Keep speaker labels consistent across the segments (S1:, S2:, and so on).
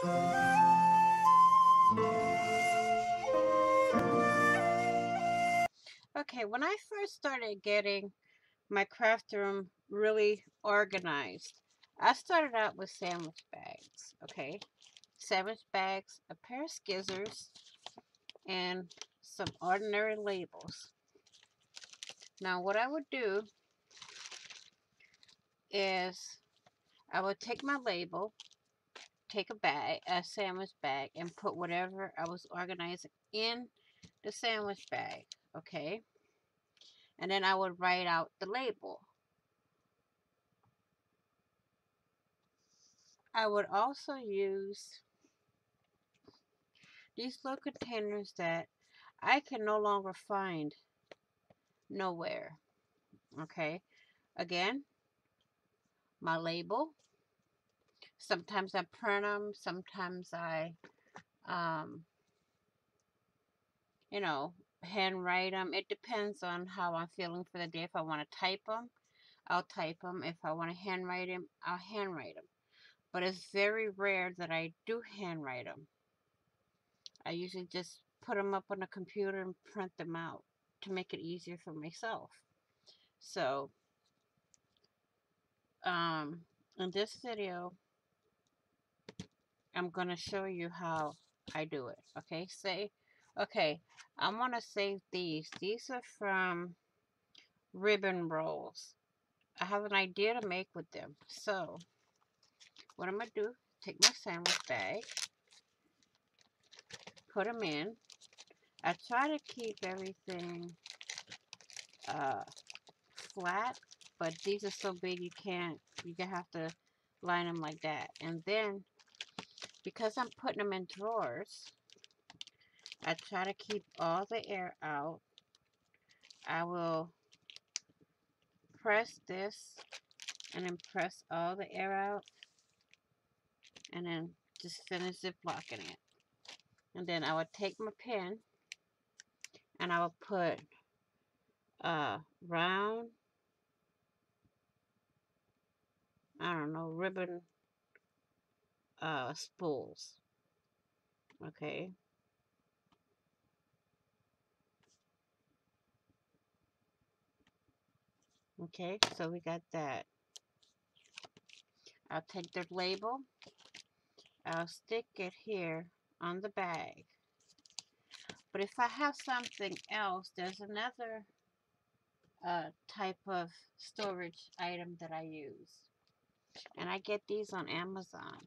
S1: Okay, when I first started getting my craft room really organized, I started out with sandwich bags, okay? Sandwich bags, a pair of skizzers, and some ordinary labels. Now what I would do is I would take my label, take a bag, a sandwich bag, and put whatever I was organizing in the sandwich bag, okay? And then I would write out the label. I would also use these little containers that I can no longer find nowhere. Okay, again, my label. Sometimes I print them, sometimes I, um, you know, handwrite them. It depends on how I'm feeling for the day. If I want to type them, I'll type them. If I want to handwrite them, I'll handwrite them. But it's very rare that I do handwrite them. I usually just put them up on the computer and print them out to make it easier for myself. So, um, in this video, I'm going to show you how I do it. Okay, say Okay, I want to save these. These are from ribbon rolls. I have an idea to make with them. So, what I'm going to do, take my sandwich bag, put them in. I try to keep everything uh, flat, but these are so big you can't, you have to line them like that. And then, because I'm putting them in drawers, I try to keep all the air out. I will press this and then press all the air out and then just finish zip blocking it. And then I would take my pen and I will put uh, round, I don't know, ribbon uh, spools. Okay. Okay, so we got that. I'll take the label. I'll stick it here on the bag. But if I have something else, there's another uh, type of storage item that I use. And I get these on Amazon.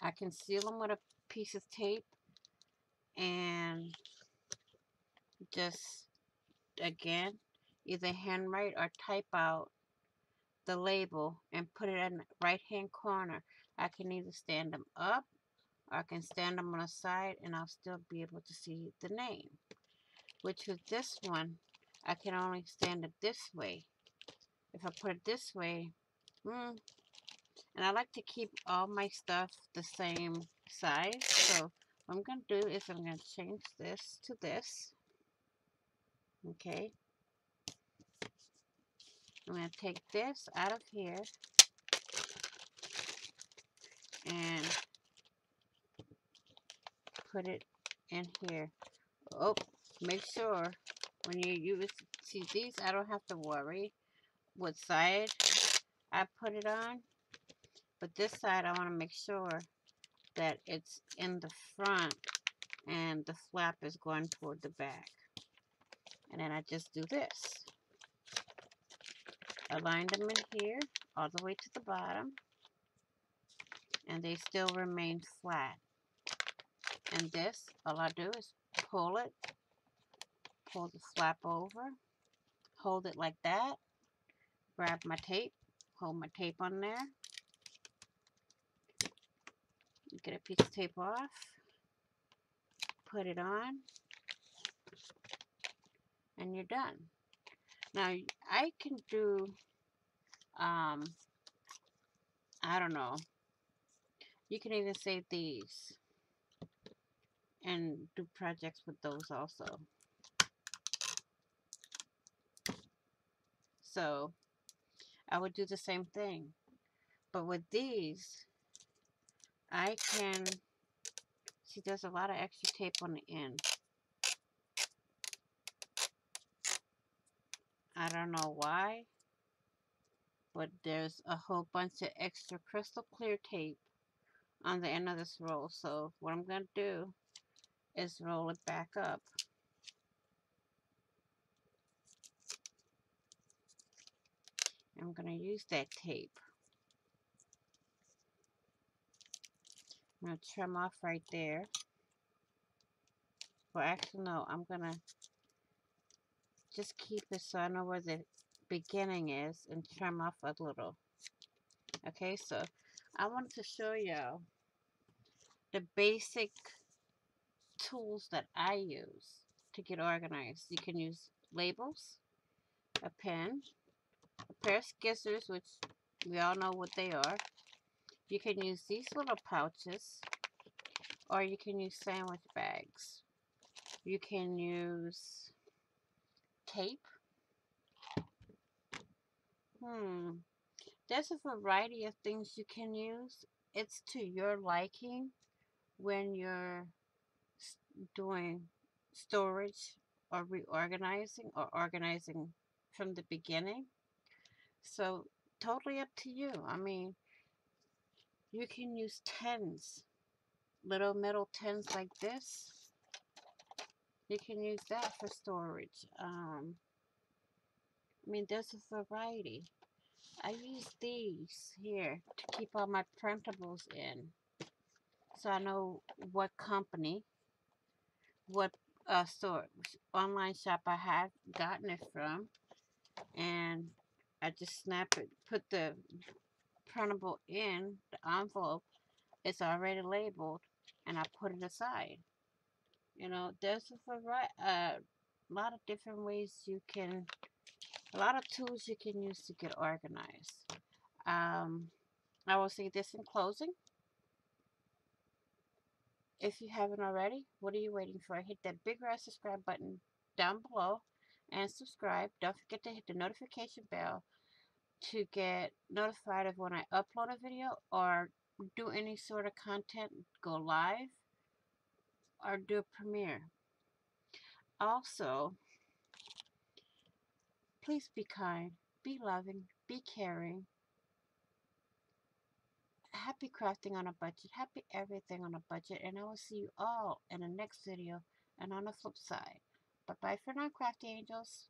S1: I can seal them with a piece of tape and just, again, either handwrite or type out the label and put it in the right hand corner. I can either stand them up or I can stand them on the side and I'll still be able to see the name. Which with this one, I can only stand it this way. If I put it this way, hmm, and I like to keep all my stuff the same size. So what I'm going to do is I'm going to change this to this. Okay. I'm going to take this out of here and put it in here. Oh, make sure when you use, see these, I don't have to worry what side I put it on. But this side, I want to make sure that it's in the front and the flap is going toward the back. And then I just do this. Aligned them in here all the way to the bottom. And they still remain flat. And this all I do is pull it pull the flap over hold it like that grab my tape hold my tape on there get a piece of tape off put it on and you're done now, I can do, um, I don't know. You can even save these and do projects with those also. So, I would do the same thing. But with these, I can see there's a lot of extra tape on the end. I don't know why, but there's a whole bunch of extra crystal clear tape on the end of this roll. So what I'm going to do is roll it back up. I'm going to use that tape. I'm going to trim off right there. Well, actually, no, I'm going to just keep it so I know where the beginning is and trim off a little. Okay, so I wanted to show y'all the basic tools that I use to get organized. You can use labels, a pen, a pair of scissors, which we all know what they are. You can use these little pouches, or you can use sandwich bags. You can use tape. Hmm. There's a variety of things you can use. It's to your liking when you're doing storage or reorganizing or organizing from the beginning. So totally up to you. I mean, you can use tens, little metal tens like this. You can use that for storage. Um, I mean, there's a variety. I use these here to keep all my printables in. So I know what company, what uh, store, online shop I have gotten it from. And I just snap it, put the printable in the envelope. It's already labeled and I put it aside. You know, there's a uh, lot of different ways you can, a lot of tools you can use to get organized. Um, I will say this in closing. If you haven't already, what are you waiting for? Hit that big red subscribe button down below and subscribe. Don't forget to hit the notification bell to get notified of when I upload a video or do any sort of content, go live or do a premiere. Also, please be kind, be loving, be caring. Happy crafting on a budget, happy everything on a budget, and I will see you all in the next video and on the flip side. Bye bye for now, crafty angels.